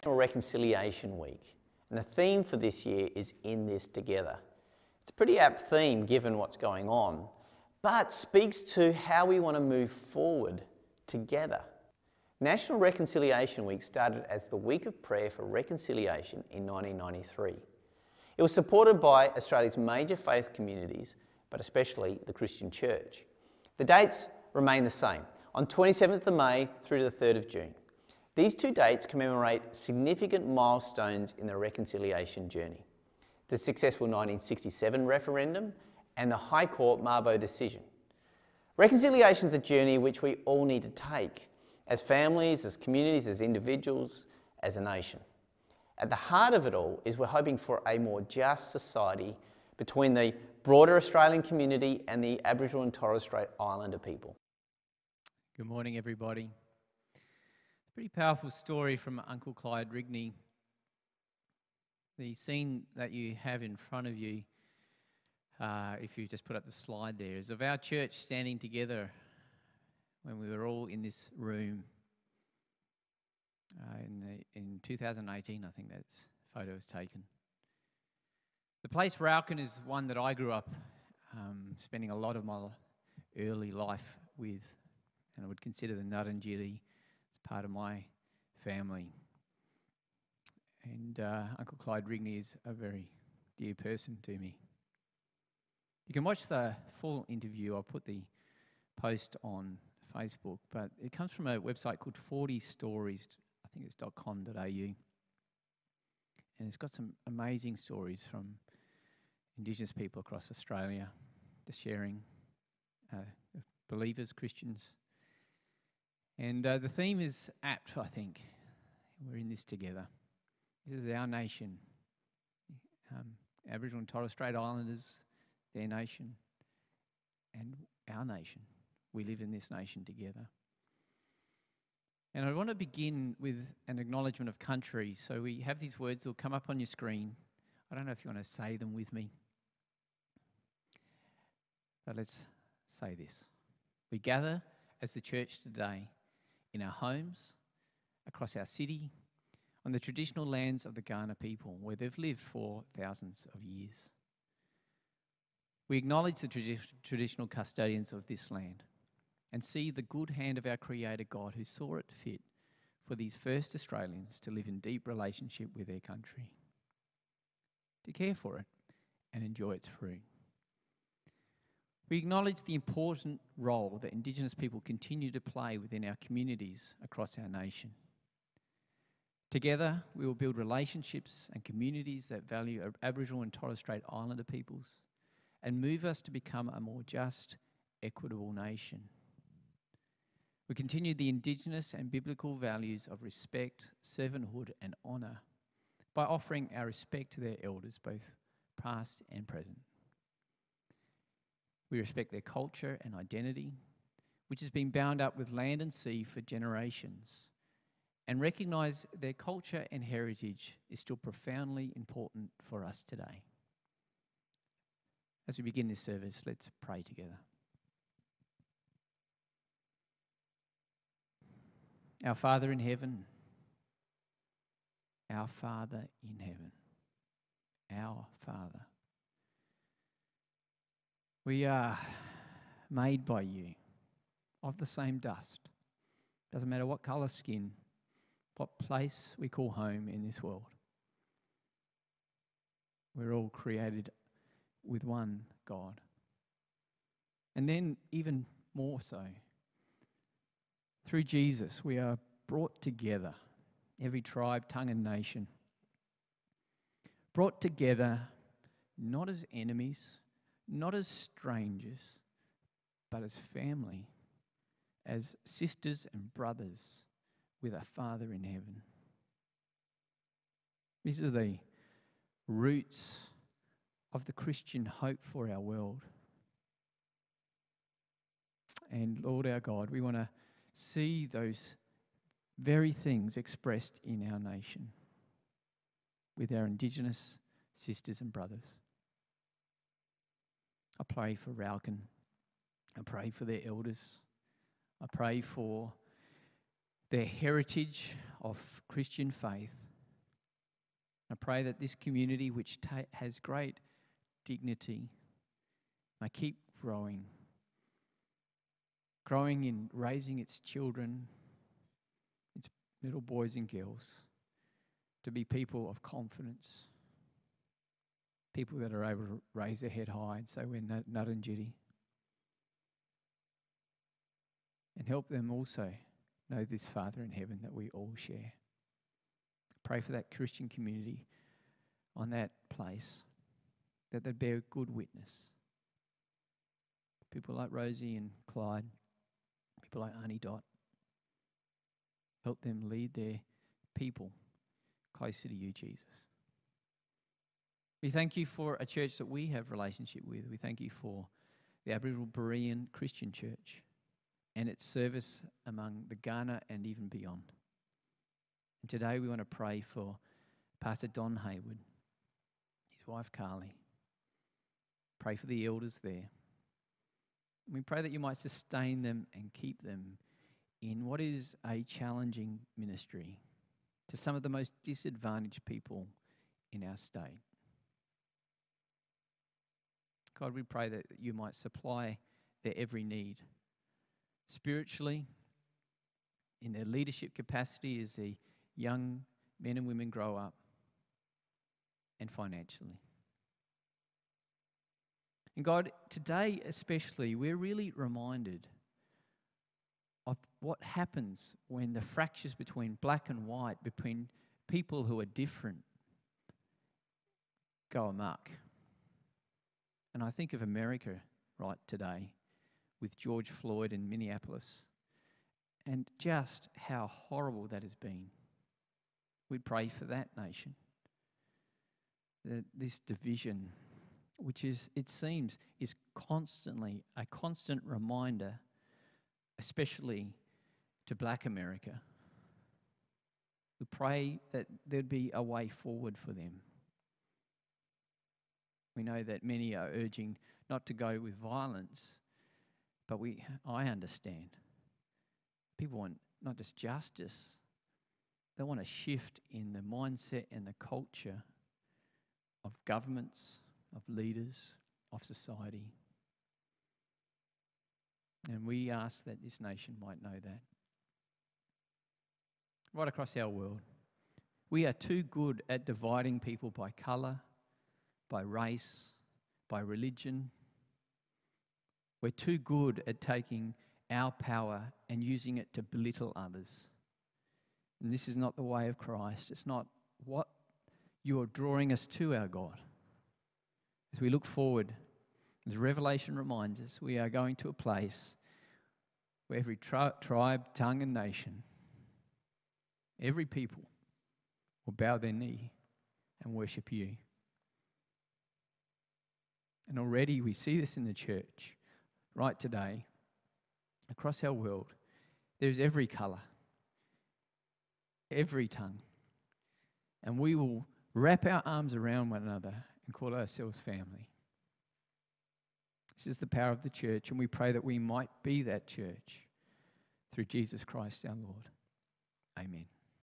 National Reconciliation Week, and the theme for this year is In This Together. It's a pretty apt theme given what's going on, but speaks to how we want to move forward together. National Reconciliation Week started as the Week of Prayer for Reconciliation in 1993. It was supported by Australia's major faith communities, but especially the Christian Church. The dates remain the same, on 27th of May through to the 3rd of June. These two dates commemorate significant milestones in the reconciliation journey. The successful 1967 referendum and the High Court Mabo decision. Reconciliation is a journey which we all need to take as families, as communities, as individuals, as a nation. At the heart of it all is we're hoping for a more just society between the broader Australian community and the Aboriginal and Torres Strait Islander people. Good morning, everybody. Pretty powerful story from Uncle Clyde Rigney. The scene that you have in front of you, uh, if you just put up the slide there, is of our church standing together when we were all in this room uh, in, the, in 2018, I think that photo was taken. The place Raukkan is one that I grew up um, spending a lot of my early life with, and I would consider the Ngarrindjeri as part of my family. And uh, Uncle Clyde Rigney is a very dear person to me. You can watch the full interview. I'll put the post on Facebook, but it comes from a website called 40 Stories I think it's .com.au. And it's got some amazing stories from Indigenous people across Australia, the sharing, uh, believers, Christians. And uh, the theme is apt, I think. We're in this together. This is our nation. Um, Aboriginal and Torres Strait Islanders, their nation, and our nation. We live in this nation together. And I want to begin with an acknowledgement of country. So we have these words, they'll come up on your screen. I don't know if you want to say them with me. But let's say this. We gather as the church today in our homes, across our city, on the traditional lands of the Kaurna people, where they've lived for thousands of years. We acknowledge the tradi- traditional custodians of this land and see the good hand of our Creator God who saw it fit for these first Australians to live in deep relationship with their country, to care for it and enjoy its fruit. We acknowledge the important role that Indigenous people continue to play within our communities across our nation. Together, we will build relationships and communities that value Aboriginal and Torres Strait Islander peoples and move us to become a more just, equitable nation. We continue the Indigenous and biblical values of respect, servanthood, and honour by offering our respect to their elders, both past and present. We respect their culture and identity, which has been bound up with land and sea for generations, and recognise their culture and heritage is still profoundly important for us today. As we begin this service, let's pray together. Our Father in heaven, our Father in heaven, our Father. We are made by you of the same dust. Doesn't matter what colour skin, what place we call home in this world. We're all created with one God. And then, even more so, through Jesus, we are brought together, every tribe, tongue, and nation. Brought together not as enemies, not as strangers, but as family, as sisters and brothers with a Father in heaven. These are the roots of the Christian hope for our world. And Lord our God, we want to see those very things expressed in our nation with our Indigenous sisters and brothers. I pray for Raukkan. I pray for their elders. I pray for their heritage of Christian faith I pray that this community, which ta- has great dignity, may keep growing, growing in raising its children, its little boys and girls, to be people of confidence, people that are able to raise their head high and say, We're nut, nut and jitty. And help them also know this Father in heaven that we all share. Pray for that Christian community on that place, that they bear good witness. People like Rosie and Clyde, people like Arnie Dot, help them lead their people closer to you, Jesus. We thank you for a church that we have relationship with. We thank you for the Aboriginal Berean Christian Church and its service among the Ghana and even beyond. And today we want to pray for Pastor Don Hayward, his wife Carly. Pray for the elders there. We pray that you might sustain them and keep them in what is a challenging ministry to some of the most disadvantaged people in our state. God, we pray that you might supply their every need spiritually, in their leadership capacity as the young men and women grow up, and financially. And God, today especially, we're really reminded of what happens when the fractures between black and white, between people who are different, go amok. And I think of America right today with George Floyd in Minneapolis and just how horrible that has been. We'd pray for that nation. That this division, which is, it seems, is constantly a constant reminder, especially to black America. We pray that there'd be a way forward for them. We know that many are urging not to go with violence, but we, I understand. People want not just justice, they want a shift in the mindset and the culture of governments, of leaders, of society. And we ask that this nation might know that. Right across our world, we are too good at dividing people by colour, by race, by religion, we're too good at taking our power and using it to belittle others. And this is not the way of Christ. It's not what you are drawing us to our God. As we look forward, as Revelation reminds us, we are going to a place where every tri- tribe, tongue, and nation, every people will bow their knee and worship you. And already we see this in the church right today, across our world, there's every colour, every tongue. And we will wrap our arms around one another and call ourselves family. This is the power of the church, and we pray that we might be that church through Jesus Christ our Lord. Amen.